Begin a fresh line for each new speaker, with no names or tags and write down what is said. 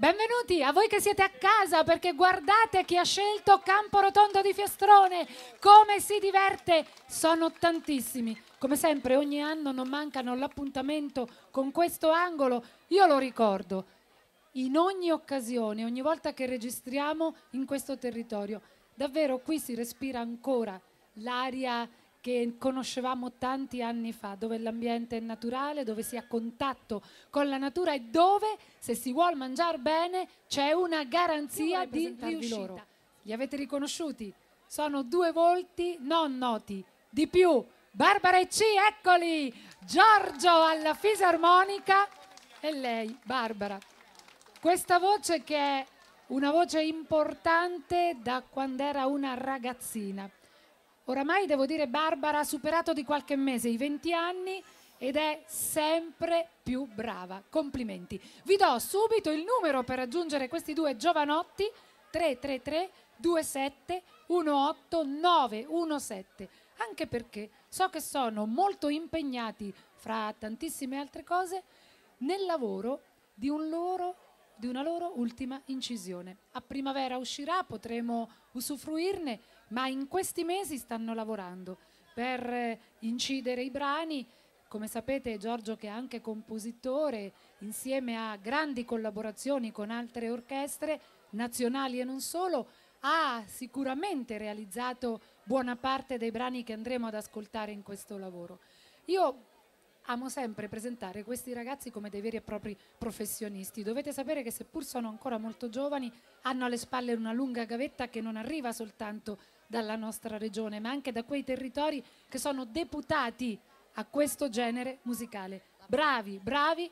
Benvenuti a voi che siete a casa perché guardate chi ha scelto Campo Rotondo di Fiestrone, come si diverte, sono tantissimi. Come sempre ogni anno non mancano l'appuntamento con questo angolo, io lo ricordo, in ogni occasione, ogni volta che registriamo in questo territorio. Davvero qui si respira ancora l'aria che conoscevamo tanti anni fa, dove l'ambiente è naturale, dove si ha contatto con la natura e dove, se si vuole mangiare bene, c'è una garanzia di riuscita. Loro. Li avete riconosciuti? Sono due volti non noti, di più. Barbara e C, eccoli! Giorgio alla fisarmonica e lei, Barbara. Questa voce che è una voce importante da quando era una ragazzina Oramai devo dire Barbara ha superato di qualche mese i 20 anni ed è sempre più brava. Complimenti. Vi do subito il numero per raggiungere questi due giovanotti 333 27 18 917. Anche perché so che sono molto impegnati fra tantissime altre cose nel lavoro di, un loro, di una loro ultima incisione. A primavera uscirà, potremo usufruirne ma in questi mesi stanno lavorando per eh, incidere i brani. Come sapete Giorgio che è anche compositore, insieme a grandi collaborazioni con altre orchestre nazionali e non solo, ha sicuramente realizzato buona parte dei brani che andremo ad ascoltare in questo lavoro. Io amo sempre presentare questi ragazzi come dei veri e propri professionisti. Dovete sapere che seppur sono ancora molto giovani, hanno alle spalle una lunga gavetta che non arriva soltanto dalla nostra regione, ma anche da quei territori che sono deputati a questo genere musicale. Bravi, bravi